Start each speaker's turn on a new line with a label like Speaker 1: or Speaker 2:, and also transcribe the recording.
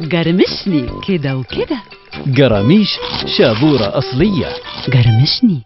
Speaker 1: جرمشني كده وكده
Speaker 2: جراميش شابورة أصلية.
Speaker 1: جرمشني